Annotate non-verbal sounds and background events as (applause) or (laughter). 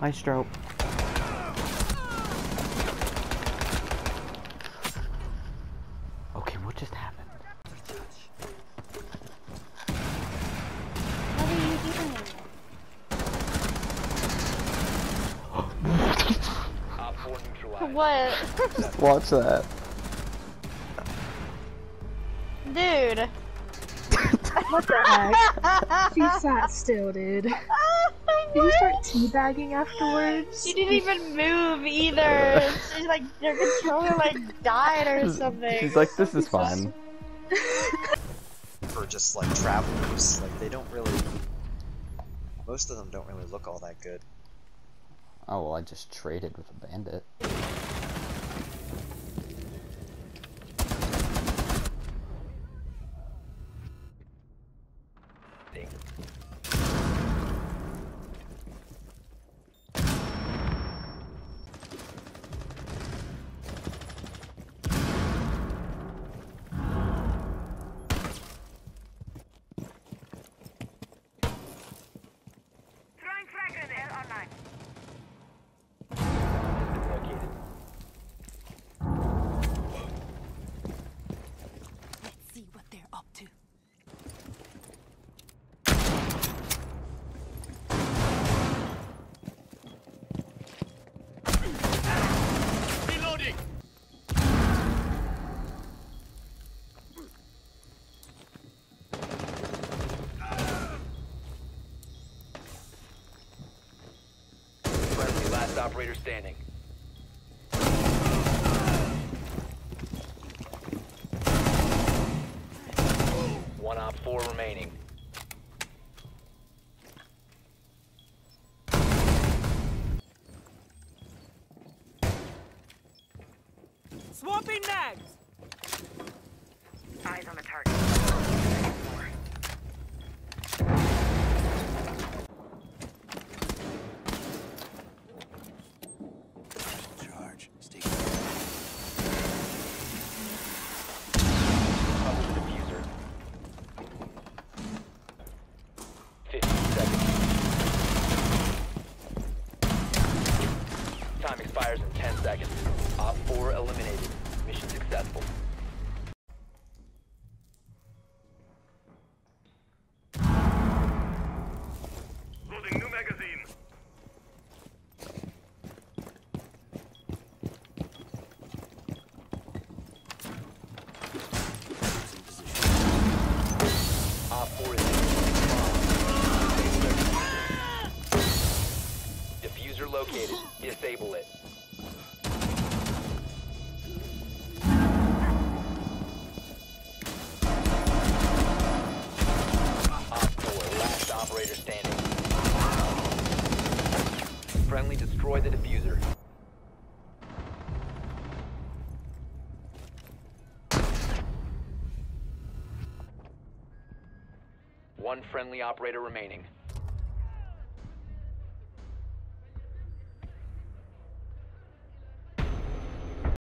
Maestro. Okay, what just happened? What are you doing? Op 4 neutralized. What? (laughs) Watch that. Dude. (laughs) What the heck? She sat still, dude. (laughs) Did you start teabagging afterwards? She didn't even move either. She's like, your controller like died or something. She's like, this is fine. for just like travelers. Like they don't really. Most of them don't really look all that good. Oh, well, I just traded with a bandit. Last operator standing. One op four remaining. Swapping mags! Eyes on the target. Seconds. Op 4 eliminated. Mission successful. Loading new magazine. Op 4 is Defuser located. Disable it. Friendly destroy the defuser. One friendly operator remaining.